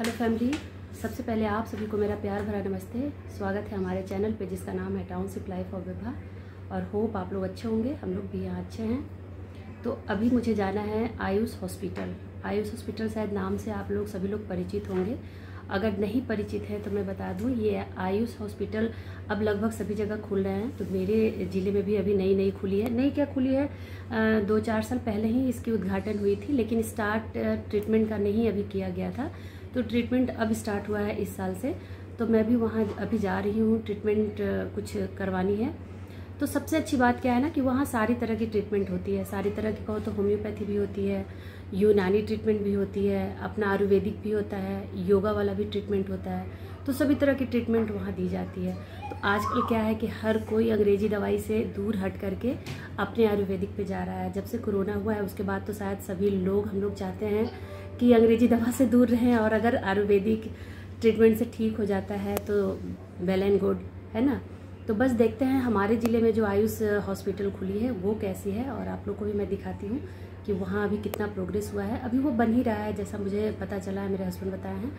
Hello family, सबसे पहले आप सभी को मेरा प्यार भरा नमस्ते। स्वागत है हमारे चैनल पे, जिसका नाम है टाउनशिप लाइफ ऑफ़ विभा और होप आप लोग अच्छे होंगे, हम लोग भी यहाँ अच्छे हैं। तो अभी मुझे जाना है आयुष हॉस्पिटल। आयुष हॉस्पिटल शायद नाम से आप लोग, सभी लोग परिचित होंगे। अगर नहीं परिचित है तो मैं बता दूँ, ये आयुष हॉस्पिटल अब लगभग सभी जगह खुल रहे हैं। तो मेरे ज़िले में भी अभी नई नई खुली है। नई क्या खुली है? दो चार साल पहले ही इसकी उद्घाटन हुई थी, लेकिन स्टार्ट ट्रीटमेंट का नहीं अभी किया गया था। तो ट्रीटमेंट अब स्टार्ट हुआ है इस साल से। तो मैं भी वहाँ अभी जा रही हूँ ट्रीटमेंट कुछ करवानी है। तो सबसे अच्छी बात क्या है ना कि वहाँ सारी तरह की ट्रीटमेंट होती है। सारी तरह की कहो तो होम्योपैथी भी होती है, यूनानी ट्रीटमेंट भी होती है, अपना आयुर्वेदिक भी होता है, योगा वाला भी ट्रीटमेंट होता है। तो सभी तरह की ट्रीटमेंट वहाँ दी जाती है। तो आजकल क्या है कि हर कोई अंग्रेज़ी दवाई से दूर हट करके अपने आयुर्वेदिक पे जा रहा है। जब से कोरोना हुआ है, उसके बाद तो शायद सभी लोग, हम लोग चाहते हैं कि अंग्रेज़ी दवा से दूर रहें और अगर आयुर्वेदिक ट्रीटमेंट से ठीक हो जाता है तो वेल एंड गुड है ना? तो बस देखते हैं हमारे ज़िले में जो आयुष हॉस्पिटल खुली है, वो कैसी है और आप लोग को भी मैं दिखाती हूँ कि वहाँ अभी कितना प्रोग्रेस हुआ है। अभी वो बन ही रहा है, जैसा मुझे पता चला है, मेरे हस्बैंड बताए हैं।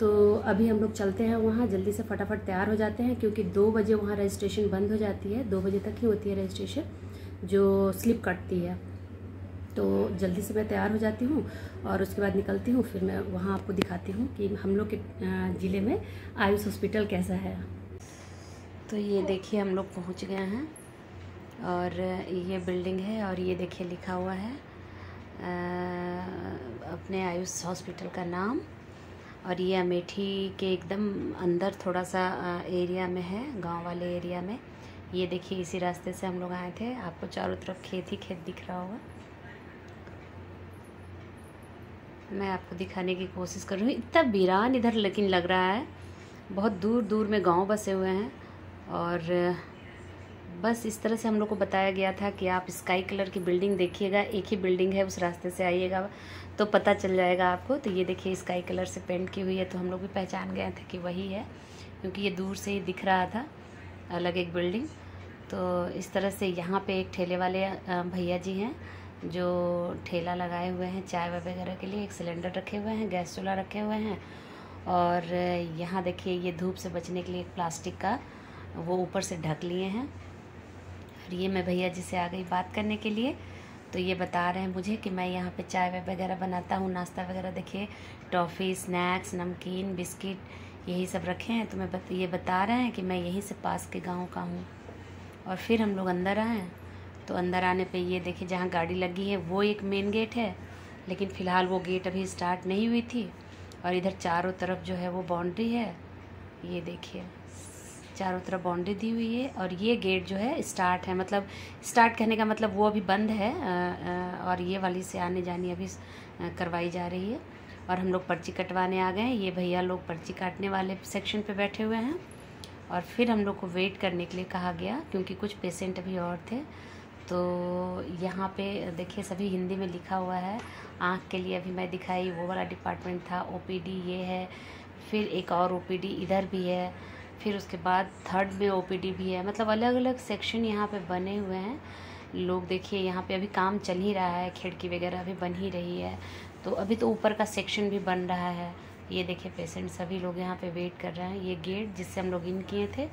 तो अभी हम लोग चलते हैं वहाँ, जल्दी से फटाफट तैयार हो जाते हैं क्योंकि दो बजे वहाँ रजिस्ट्रेशन बंद हो जाती है, दो बजे तक ही होती है रजिस्ट्रेशन जो स्लिप कटती है। तो जल्दी से मैं तैयार हो जाती हूँ और उसके बाद निकलती हूँ फिर मैं वहाँ आपको दिखाती हूँ कि हम लोग के ज़िले में आयुष हॉस्पिटल कैसा है। तो ये देखिए हम लोग पहुँच गए हैं और ये बिल्डिंग है और ये देखिए लिखा हुआ है आ, अपने आयुष हॉस्पिटल का नाम और ये अमेठी के एकदम अंदर थोड़ा सा एरिया में है गाँव वाले एरिया में। ये देखिए इसी रास्ते से हम लोग आए थे। आपको चारों तरफ़ खेत ही खेत दिख रहा होगा। मैं आपको दिखाने की कोशिश कर रही हूँ। इतना वीरान इधर लेकिन लग रहा है। बहुत दूर दूर में गाँव बसे हुए हैं। और, बस इस तरह से हम लोग को बताया गया था कि आप स्काई कलर की बिल्डिंग देखिएगा, एक ही बिल्डिंग है, उस रास्ते से आइएगा तो पता चल जाएगा आपको। तो ये देखिए स्काई कलर से पेंट की हुई है तो हम लोग भी पहचान गए थे कि वही है, क्योंकि ये दूर से ही दिख रहा था, अलग एक बिल्डिंग। तो इस तरह से यहाँ पे एक ठेले वाले भैया जी हैं। जो ठेला लगाए हुए हैं चाय वगैरह के लिए एक सिलेंडर रखे हुए हैं गैस चूल्हा रखे हुए हैं। और यहाँ देखिए ये धूप से बचने के लिए एक प्लास्टिक का वो ऊपर से ढक लिए हैं। और ये मैं भैया जी से आ गई बात करने के लिए। तो ये बता रहे हैं मुझे कि मैं यहाँ पे चाय वाय वगैरह बनाता हूँ नाश्ता वगैरह देखिए टॉफ़ी स्नैक्स नमकीन बिस्किट यही सब रखे हैं। तो मैं बत, ये बता रहे हैं कि मैं यहीं से पास के गाँव का हूँ। और फिर हम लोग अंदर आए तो अंदर आने पे ये देखिए जहाँ गाड़ी लगी है, वो एक मेन गेट है, लेकिन फ़िलहाल वो गेट अभी स्टार्ट नहीं हुई थी और इधर चारों तरफ़ जो है वो बाउंड्री है। ये देखिए, चारों तरफ़ बाउंड्री दी हुई है और ये गेट जो है स्टार्ट है मतलब स्टार्ट कहने का मतलब वो अभी बंद है और ये वाली से आने जानी अभी करवाई जा रही है। और हम लोग पर्ची कटवाने आ गए हैं, ये भैया लोग पर्ची काटने वाले सेक्शन पे बैठे हुए हैं। और फिर हम लोग को वेट करने के लिए कहा गया, क्योंकि कुछ पेशेंट अभी और थे तो यहाँ पे देखिए सभी हिंदी में लिखा हुआ है। आँख के लिए अभी मैं दिखाई, वो वाला डिपार्टमेंट था ओपीडी ये है, फिर एक और ओपीडी इधर भी है, फिर उसके बाद थर्ड में ओपीडी भी है। मतलब अलग अलग सेक्शन यहाँ पे बने हुए हैं। लोग देखिए यहाँ पे अभी काम चल ही रहा है, खिड़की वगैरह अभी बन ही रही है। तो अभी तो ऊपर का सेक्शन भी बन रहा है। ये देखिए पेशेंट सभी लोग यहाँ पे वेट कर रहे हैं, ये गेट जिससे हम लोग इन किए थे।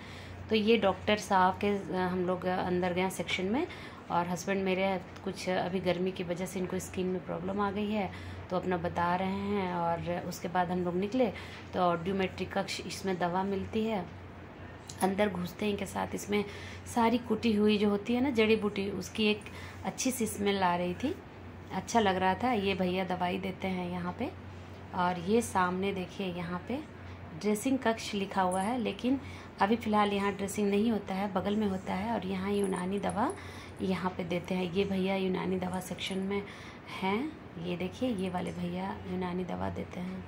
तो ये डॉक्टर साहब के, हम लोग अंदर गए सेक्शन में। और हस्बैंड मेरे कुछ अभी गर्मी की वजह से इनको स्किन में प्रॉब्लम आ गई है तो अपना बता रहे हैं और उसके बाद हम लोग निकले तो ऑडियोमेट्रिक कक्ष इसमें दवा मिलती है। अंदर घुसते हैं के साथ, इसमें सारी कुटी हुई जो होती है ना, जड़ी बूटी, उसकी एक अच्छी सी स्मेल आ रही थी। अच्छा लग रहा था, ये भैया दवाई देते हैं यहाँ पे। और ये सामने देखिए, यहाँ पे ड्रेसिंग कक्ष लिखा हुआ है लेकिन अभी फ़िलहाल यहाँ ड्रेसिंग नहीं होता है बगल में होता है और यहाँ यूनानी दवा यहाँ पे देते हैं। ये भैया यूनानी दवा सेक्शन में हैं। ये देखिए ये वाले भैया यूनानी दवा देते हैं।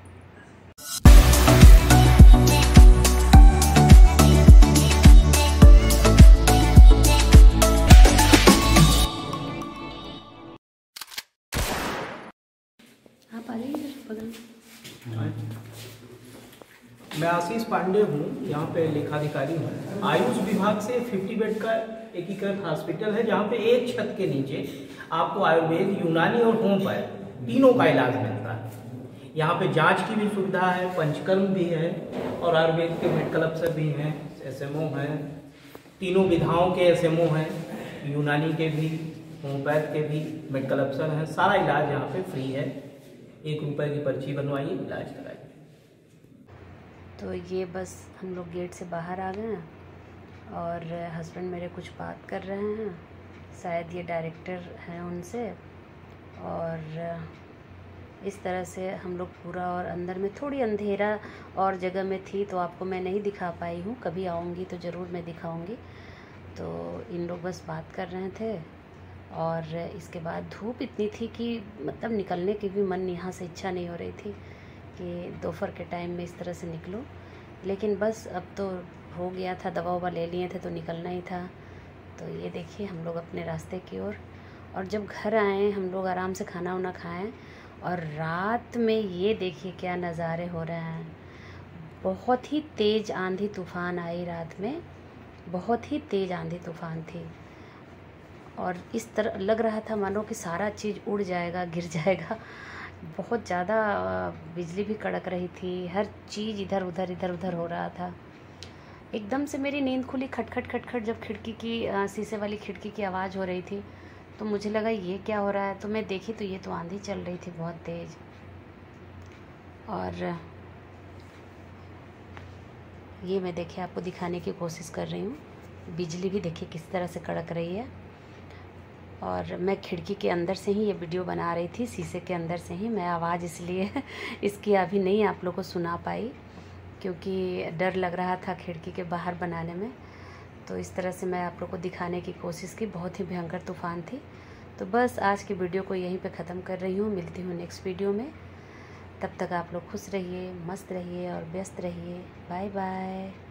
आप आ जाइए बगल मैं। आशीष पांडे हूँ, यहाँ पे लेखाधिकारी हूँ। आयुष विभाग से 50 बेड का एकीकृत हॉस्पिटल है, जहाँ पे एक छत के नीचे आपको आयुर्वेद, यूनानी और होम पर तीनों का इलाज मिलता है। यहाँ पे जाँच की भी सुविधा है, पंचकर्म भी है, और आयुर्वेद के मेडिकल अफसर भी हैं एसएमओ हैं। तीनों विधाओं के एसएमओ हैं, यूनानी के भी, होम्योपैथ के भी मेडिकल अफसर हैं। सारा इलाज यहाँ पे फ्री है। एक रुपये की पर्ची बनवाइए, इलाज कराइए। तो ये बस हम लोग गेट से बाहर आ गए हैं और हस्बैंड मेरे कुछ बात कर रहे हैं। शायद ये डायरेक्टर हैं उनसे। और इस तरह से हम लोग पूरा और अंदर में थोड़ी अंधेरा और जगह में थी तो आपको मैं नहीं दिखा पाई हूँ। कभी आऊँगी तो ज़रूर मैं दिखाऊँगी। तो इन लोग बस बात कर रहे थे और इसके बाद धूप इतनी थी कि मतलब निकलने की भी मन यहाँ से इच्छा नहीं हो रही थी। कि दोपहर के टाइम में इस तरह से निकलो। लेकिन बस अब तो हो गया था दवा ववा ले लिए थे तो निकलना ही था। तो ये देखिए हम लोग अपने रास्ते की ओर। और, और जब घर आए हम लोग आराम से खाना वाना खाएँ। और रात में ये देखिए क्या नज़ारे हो रहे हैं। बहुत ही तेज़ आंधी तूफ़ान आई रात में। बहुत ही तेज़ आंधी तूफ़ान थी। और इस तरह लग रहा था मानो कि सारा चीज़ उड़ जाएगा गिर जाएगा। बहुत ज़्यादा बिजली भी कड़क रही थी। हर चीज़ इधर, उधर इधर, उधर हो रहा था। एकदम से मेरी नींद खुली, खटखट खटखट जब खिड़की की शीशे वाली खिड़की की आवाज़ हो रही थी तो मुझे लगा, ये क्या हो रहा है? तो मैं देखी तो ये तो आंधी चल रही थी बहुत तेज़। और ये मैं देखिए आपको दिखाने की कोशिश कर रही हूँ। बिजली भी देखिए किस तरह से कड़क रही है। और मैं खिड़की के अंदर से ही ये वीडियो बना रही थी, शीशे के अंदर से ही। मैं आवाज़ इसलिए इसकी अभी नहीं आप लोग को सुना पाई, क्योंकि डर लग रहा था खिड़की के बाहर बनाने में। तो इस तरह से मैं आप लोग को दिखाने की कोशिश की। बहुत ही भयंकर तूफ़ान थी। तो बस आज की वीडियो को यहीं पे ख़त्म कर रही हूँ। मिलती हूँ नेक्स्ट वीडियो में। तब तक आप लोग खुश रहिए, मस्त रहिए और व्यस्त रहिए। Bye bye.